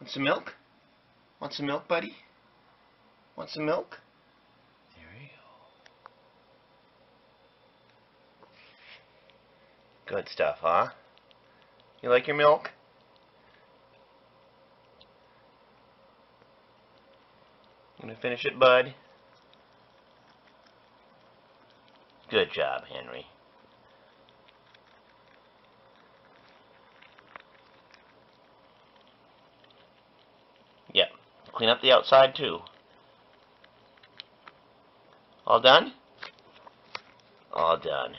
Want some milk? Want some milk, buddy? Want some milk? There you go. Good stuff, huh? You like your milk? Gonna finish it, bud? Good job, Henry. Clean up the outside, too. All done? All done.